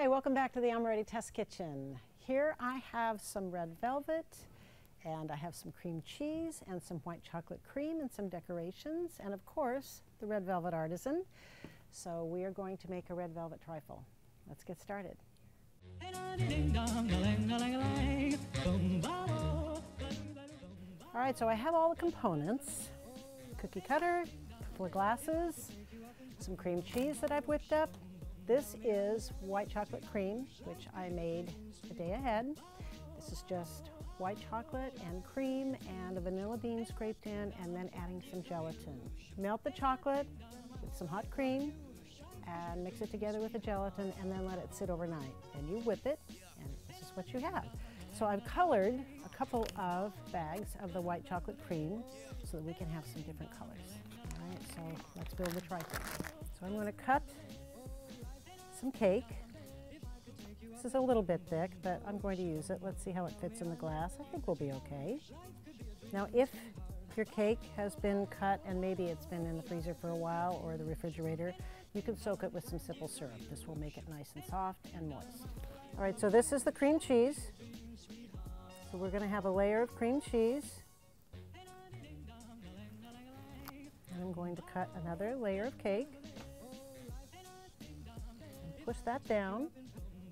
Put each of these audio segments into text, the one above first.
Hi, welcome back to the Amoretti Test Kitchen. Here I have some red velvet and I have some cream cheese and some white chocolate cream and some decorations and of course the red velvet artisan. So we are going to make a red velvet trifle. Let's get started. All right, so I have all the components. Cookie cutter, a couple of glasses, some cream cheese that I've whipped up, this is white chocolate cream, which I made a day ahead. This is just white chocolate and cream and a vanilla bean scraped in and then adding some gelatin. Melt the chocolate with some hot cream and mix it together with the gelatin and then let it sit overnight. Then you whip it and this is what you have. So I've colored a couple of bags of the white chocolate cream so that we can have some different colors. All right, so let's build the trifle. So I'm going to cut some cake. This is a little bit thick, but I'm going to use it. Let's see how it fits in the glass. I think we'll be okay. Now, if your cake has been cut and maybe it's been in the freezer for a while or the refrigerator, you can soak it with some simple syrup. This will make it nice and soft and moist. All right, so this is the cream cheese. So we're gonna have a layer of cream cheese. And I'm going to cut another layer of cake push that down.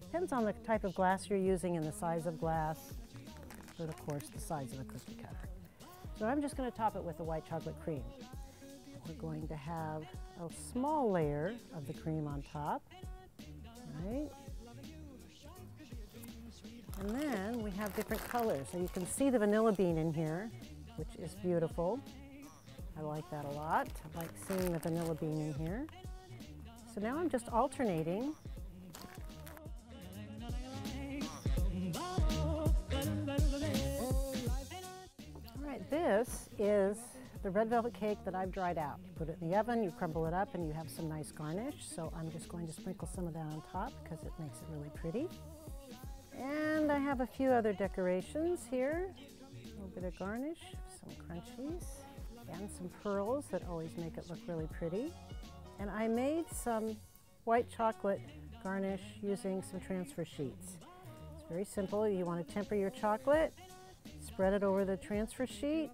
Depends on the type of glass you're using and the size of glass, but of course the size of the cookie cutter. So I'm just going to top it with the white chocolate cream. We're going to have a small layer of the cream on top, right? And then we have different colors. So you can see the vanilla bean in here, which is beautiful. I like that a lot. I like seeing the vanilla bean in here. So now I'm just alternating This is the red velvet cake that I've dried out. You put it in the oven, you crumble it up, and you have some nice garnish. So I'm just going to sprinkle some of that on top because it makes it really pretty. And I have a few other decorations here. A little bit of garnish, some crunchies, and some pearls that always make it look really pretty. And I made some white chocolate garnish using some transfer sheets. It's very simple. You want to temper your chocolate Spread it over the transfer sheet,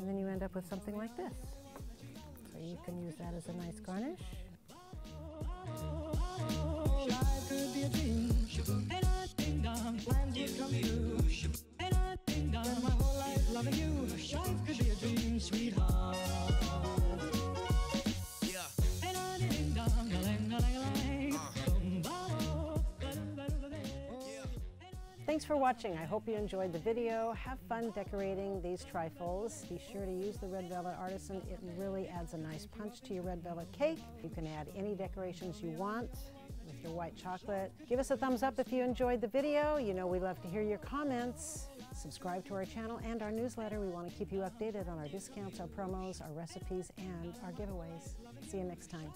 and then you end up with something like this. So you can use that as a nice garnish. Thanks for watching. I hope you enjoyed the video. Have fun decorating these trifles. Be sure to use the Red Velvet Artisan. It really adds a nice punch to your red velvet cake. You can add any decorations you want with your white chocolate. Give us a thumbs up if you enjoyed the video. You know we love to hear your comments. Subscribe to our channel and our newsletter. We want to keep you updated on our discounts, our promos, our recipes, and our giveaways. See you next time.